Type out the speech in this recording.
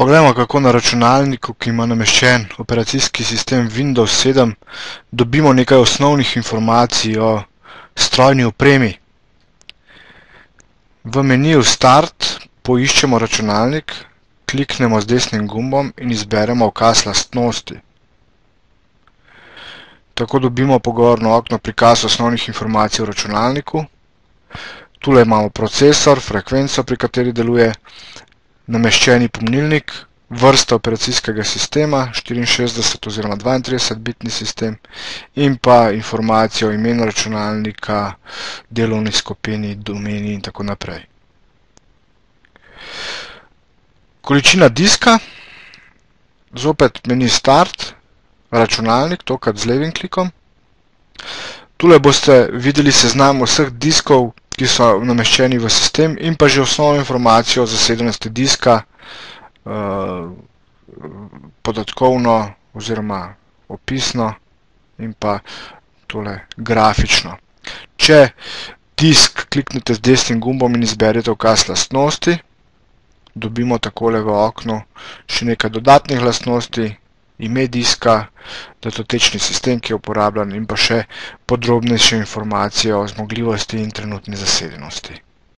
Poglejmo, kako na računalniku, ki ima nameščen operacijski sistem Windows 7, dobimo nekaj osnovnih informacij o strojni opremi. V meniju Start poiščemo računalnik, kliknemo z desnim gumbom in izberemo ukaz lastnosti. Tako dobimo pogovorno okno prikaz osnovnih informacij o računalniku. Tule imamo procesor, frekvenco, pri kateri deluje, nameščeni pomnilnik, vrsta operacijskega sistema, 64 oziroma 32 bitni sistem in pa informacijo o imenu računalnika, delovni skupini, domeni in tako naprej. Količina diska, zopet meni Start, računalnik, tokrat z levim klikom. Tule boste videli seznam vseh diskov, ki so nameščeni v sistem in pa že osnovno informacijo o zasedenosti diska, podatkovno oziroma opisno in pa tole grafično. Če disk kliknete z desnim gumbom in izberete ukaz lastnosti, dobimo takole v oknu še nekaj dodatnih lastnosti, ime diska, datotečni sistem, ki je uporabljan in pa še podrobnejše informacije o zmogljivosti in trenutni zasedenosti.